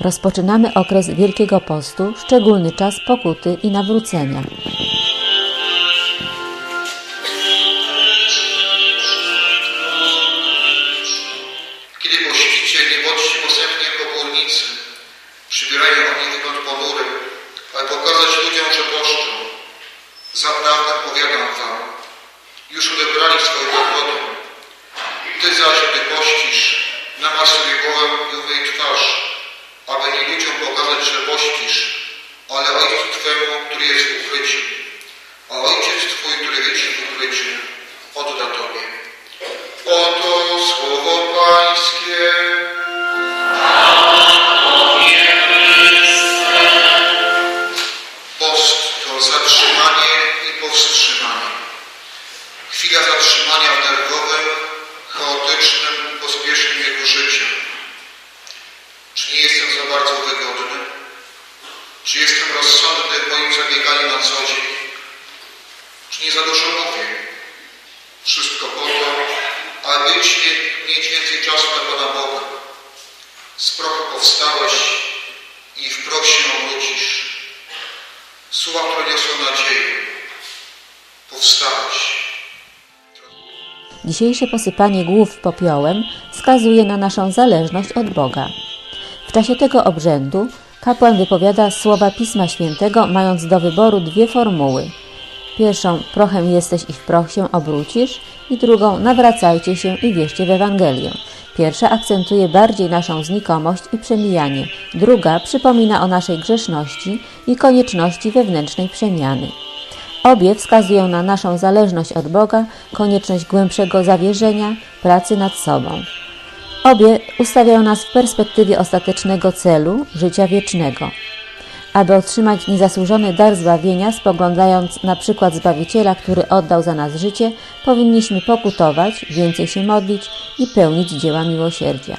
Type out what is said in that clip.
Rozpoczynamy okres Wielkiego Postu, szczególny czas pokuty i nawrócenia. Przybierają oni wygląd ponury, ale pokazać ludziom, że poszczą. Zaprawdę powiadam wam, już odebrali swoją nagrodę. Ty zaś, gdy pościsz, namasuj głowę i umyj twarz, aby nie ludziom pokazać, że pościsz, ale Ojcu Twemu, który jest w ukryciu. A Ojciec Twój, który widzi w ukryciu, odda Tobie. Oto słowo Pańskie. Chwila zatrzymania w nerwowym, chaotycznym pospiesznym jego życiu. Czy nie jestem za bardzo wygodny? Czy jestem rozsądny w moim zabieganiu na co dzień? Czy nie za dużo mówię? Wszystko po to, aby mieć więcej czasu na Pana Boga. Z prochu powstałeś i w proch się obrócisz. Słowa, które niosą nadzieję. Powstałeś. Dzisiejsze posypanie głów popiołem wskazuje na naszą zależność od Boga. W czasie tego obrzędu kapłan wypowiada słowa Pisma Świętego, mając do wyboru dwie formuły. Pierwszą prochem jesteś i w proch się obrócisz i drugą nawracajcie się i wierzcie w Ewangelię. Pierwsza akcentuje bardziej naszą znikomość i przemijanie, druga przypomina o naszej grzeszności i konieczności wewnętrznej przemiany. Obie wskazują na naszą zależność od Boga, konieczność głębszego zawierzenia, pracy nad sobą. Obie ustawiają nas w perspektywie ostatecznego celu życia wiecznego. Aby otrzymać niezasłużony dar zbawienia, spoglądając na przykład Zbawiciela, który oddał za nas życie, powinniśmy pokutować, więcej się modlić i pełnić dzieła miłosierdzia.